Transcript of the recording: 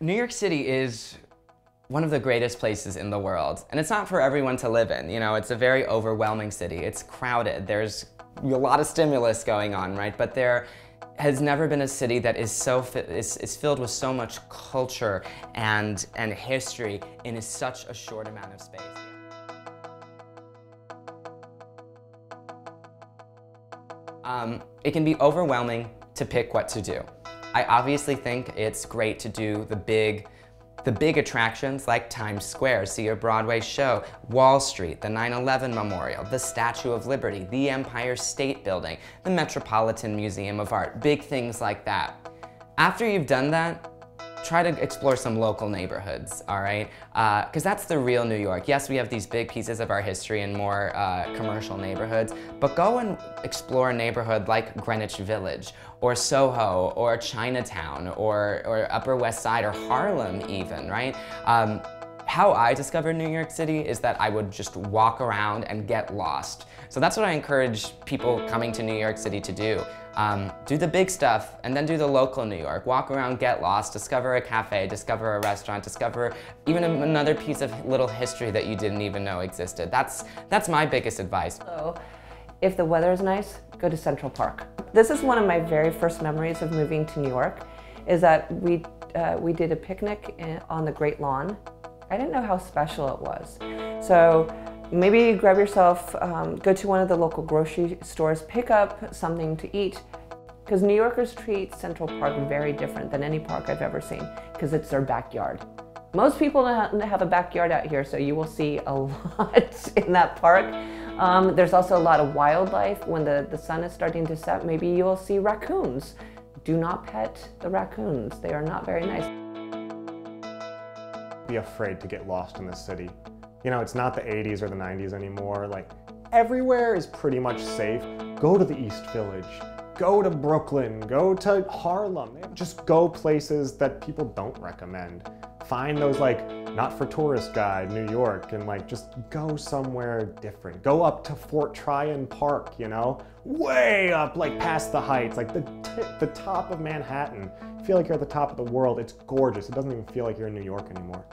New York City is one of the greatest places in the world. And it's not for everyone to live in. You know, it's a very overwhelming city. It's crowded. There's a lot of stimulus going on, right? But there has never been a city that is so is, is filled with so much culture and and history in such a short amount of space. Um, it can be overwhelming to pick what to do. I obviously think it's great to do the big the big attractions like Times Square, see a Broadway show, Wall Street, the 9-11 Memorial, the Statue of Liberty, the Empire State Building, the Metropolitan Museum of Art, big things like that. After you've done that, try to explore some local neighborhoods, all right? Because uh, that's the real New York. Yes, we have these big pieces of our history in more uh, commercial neighborhoods, but go and explore a neighborhood like Greenwich Village, or Soho, or Chinatown, or, or Upper West Side, or Harlem even, right? Um, how I discovered New York City is that I would just walk around and get lost. So that's what I encourage people coming to New York City to do. Um, do the big stuff and then do the local New York. Walk around, get lost, discover a cafe, discover a restaurant, discover even another piece of little history that you didn't even know existed. That's, that's my biggest advice. So, if the weather is nice, go to Central Park. This is one of my very first memories of moving to New York, is that we, uh, we did a picnic in, on the Great Lawn. I didn't know how special it was. So Maybe grab yourself, um, go to one of the local grocery stores, pick up something to eat. Because New Yorkers treat Central Park very different than any park I've ever seen, because it's their backyard. Most people don't have a backyard out here, so you will see a lot in that park. Um, there's also a lot of wildlife. When the, the sun is starting to set, maybe you'll see raccoons. Do not pet the raccoons. They are not very nice. Be afraid to get lost in the city. You know, it's not the 80s or the 90s anymore. Like, everywhere is pretty much safe. Go to the East Village. Go to Brooklyn. Go to Harlem. Just go places that people don't recommend. Find those, like, not for tourist guide, New York, and, like, just go somewhere different. Go up to Fort Tryon Park, you know? Way up, like, past the heights, like the, the top of Manhattan. feel like you're at the top of the world. It's gorgeous. It doesn't even feel like you're in New York anymore.